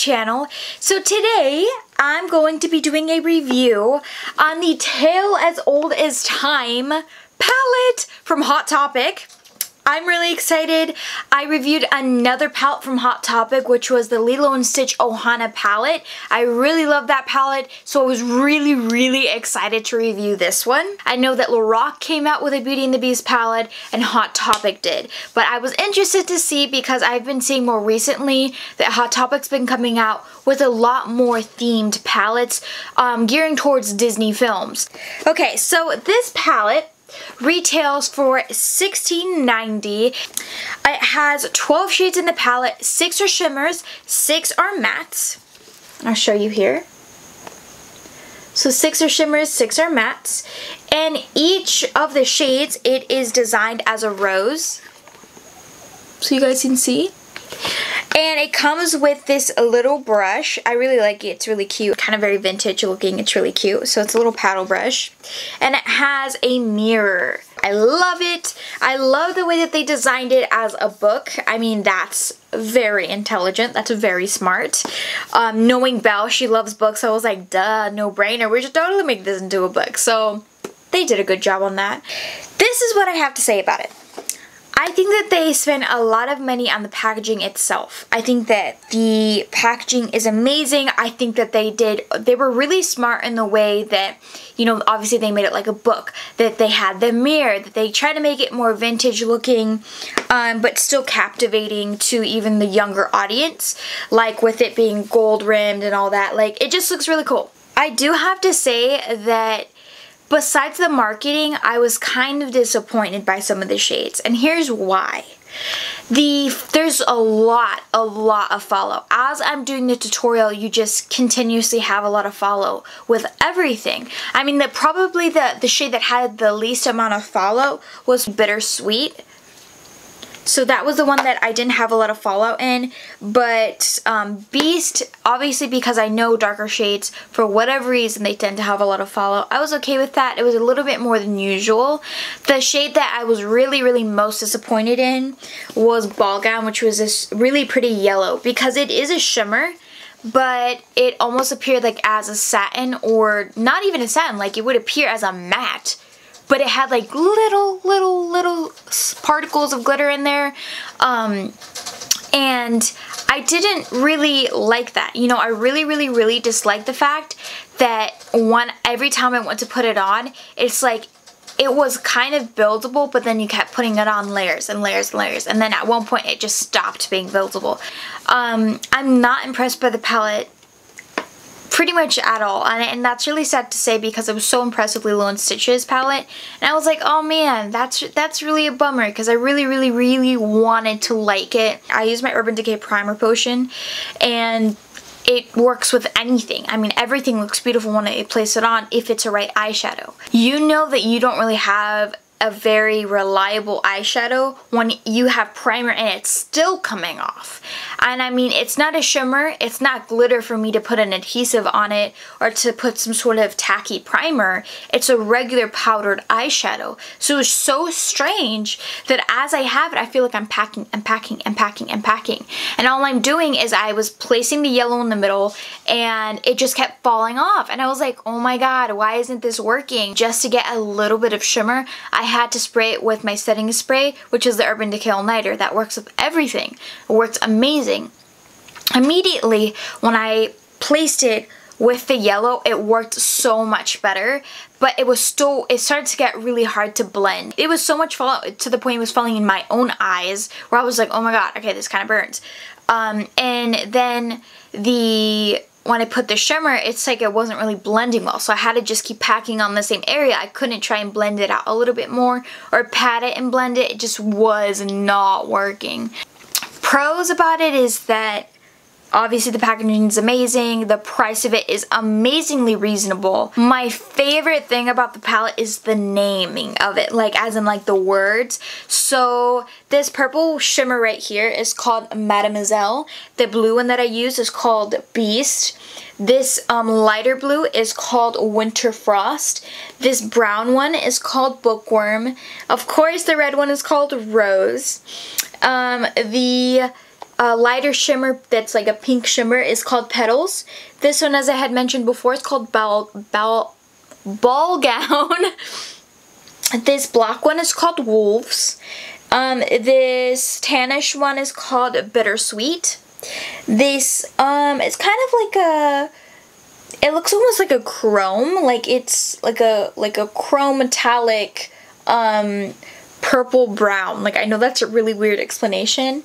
channel. So today I'm going to be doing a review on the Tale as Old as Time palette from Hot Topic. I'm really excited. I reviewed another palette from Hot Topic, which was the Lilo & Stitch Ohana palette. I really love that palette, so I was really, really excited to review this one. I know that Lorac came out with a Beauty and the Beast palette, and Hot Topic did. But I was interested to see because I've been seeing more recently that Hot Topic's been coming out with a lot more themed palettes um, gearing towards Disney films. Okay, so this palette retails for $16.90. It has 12 shades in the palette, 6 are shimmers, 6 are mattes. I'll show you here. So 6 are shimmers, 6 are mattes. And each of the shades, it is designed as a rose. So you guys can see. And it comes with this little brush. I really like it. It's really cute. Kind of very vintage looking. It's really cute. So it's a little paddle brush. And it has a mirror. I love it. I love the way that they designed it as a book. I mean, that's very intelligent. That's very smart. Um, knowing Belle, she loves books. So I was like, duh, no brainer. We should totally make this into a book. So they did a good job on that. This is what I have to say about it. I think that they spent a lot of money on the packaging itself. I think that the packaging is amazing. I think that they did, they were really smart in the way that, you know, obviously they made it like a book, that they had the mirror, that they tried to make it more vintage looking, um, but still captivating to even the younger audience, like with it being gold rimmed and all that. Like, it just looks really cool. I do have to say that Besides the marketing, I was kind of disappointed by some of the shades, and here's why. The There's a lot, a lot of fallout. As I'm doing the tutorial, you just continuously have a lot of fallout with everything. I mean, the, probably the, the shade that had the least amount of fallout was Bittersweet so that was the one that I didn't have a lot of fallout in. But um, Beast, obviously because I know darker shades, for whatever reason they tend to have a lot of fallout. I was okay with that. It was a little bit more than usual. The shade that I was really, really most disappointed in was Ball Gown, which was this really pretty yellow. Because it is a shimmer, but it almost appeared like as a satin or not even a satin, like it would appear as a matte but it had like little, little, little particles of glitter in there. Um, and I didn't really like that. You know, I really, really, really disliked the fact that one, every time I went to put it on, it's like it was kind of buildable, but then you kept putting it on layers and layers and layers. And then at one point it just stopped being buildable. Um, I'm not impressed by the palette pretty much at all. And, and that's really sad to say because I was so impressively Lilo and Stitch's palette. And I was like, oh man, that's that's really a bummer because I really, really, really wanted to like it. I used my Urban Decay Primer Potion and it works with anything. I mean, everything looks beautiful when I place it on if it's a right eyeshadow. You know that you don't really have a very reliable eyeshadow when you have primer and it's still coming off. And I mean, it's not a shimmer, it's not glitter for me to put an adhesive on it or to put some sort of tacky primer. It's a regular powdered eyeshadow. So it's so strange that as I have it, I feel like I'm packing and packing and packing and packing. And all I'm doing is I was placing the yellow in the middle and it just kept falling off. And I was like, oh my god, why isn't this working? Just to get a little bit of shimmer, I had to spray it with my setting spray, which is the Urban Decay All Nighter. That works with everything. It works amazing. Immediately, when I placed it with the yellow, it worked so much better, but it was still, it started to get really hard to blend. It was so much fallout to the point it was falling in my own eyes, where I was like, oh my god, okay, this kind of burns. Um, and then the when I put the shimmer, it's like it wasn't really blending well. So I had to just keep packing on the same area. I couldn't try and blend it out a little bit more or pat it and blend it. It just was not working. Pros about it is that Obviously the packaging is amazing, the price of it is amazingly reasonable. My favorite thing about the palette is the naming of it, like as in like the words. So this purple shimmer right here is called Mademoiselle. The blue one that I use is called Beast. This um, lighter blue is called Winter Frost. This brown one is called Bookworm. Of course the red one is called Rose. Um, the uh, lighter shimmer that's like a pink shimmer is called Petals. This one, as I had mentioned before, is called Ball, Ball, Ball Gown. this black one is called Wolves. Um, this tannish one is called Bittersweet. This, um, it's kind of like a, it looks almost like a chrome, like it's like a, like a chrome metallic, um, purple brown. Like I know that's a really weird explanation.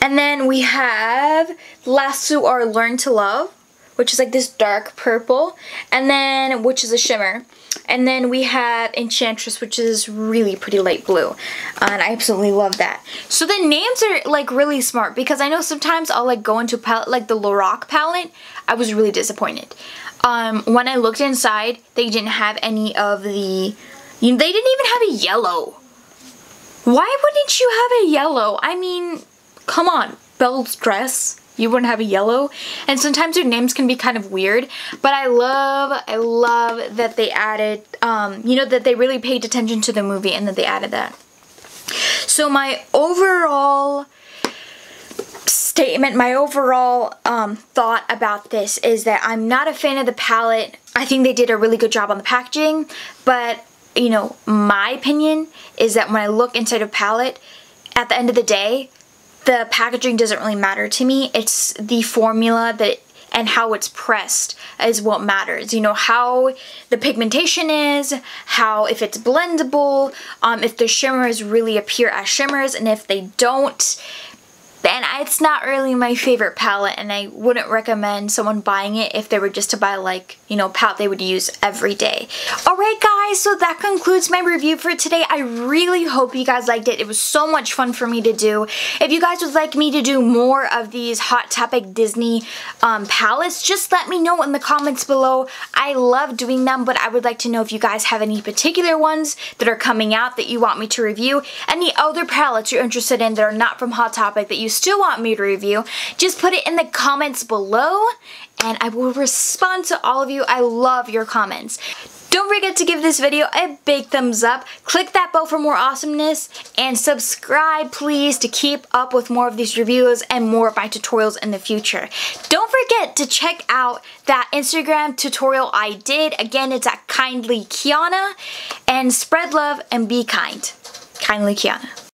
And then we have Lasso or Learn to Love, which is like this dark purple. And then, which is a shimmer. And then we have Enchantress, which is really pretty light blue. and I absolutely love that. So the names are like really smart because I know sometimes I'll like go into palette like the Lorac palette. I was really disappointed. Um, when I looked inside, they didn't have any of the, you know, they didn't even have a yellow. Why wouldn't you have a yellow? I mean, come on, Belle's dress. You wouldn't have a yellow. And sometimes their names can be kind of weird. But I love, I love that they added, um, you know, that they really paid attention to the movie and that they added that. So my overall statement, my overall um, thought about this is that I'm not a fan of the palette. I think they did a really good job on the packaging, but you know, my opinion is that when I look inside a palette, at the end of the day, the packaging doesn't really matter to me. It's the formula that and how it's pressed is what matters. You know, how the pigmentation is, how if it's blendable, um, if the shimmers really appear as shimmers, and if they don't, and it's not really my favorite palette and I wouldn't recommend someone buying it if they were just to buy like, you know, palette they would use every day. Alright guys, so that concludes my review for today. I really hope you guys liked it. It was so much fun for me to do. If you guys would like me to do more of these Hot Topic Disney um, palettes, just let me know in the comments below. I love doing them, but I would like to know if you guys have any particular ones that are coming out that you want me to review. Any other palettes you're interested in that are not from Hot Topic that you still want me to review, just put it in the comments below and I will respond to all of you. I love your comments. Don't forget to give this video a big thumbs up, click that bell for more awesomeness, and subscribe please to keep up with more of these reviews and more of my tutorials in the future. Don't forget to check out that Instagram tutorial I did. Again, it's at Kindly Kiana, and spread love and be kind. Kindly Kiana.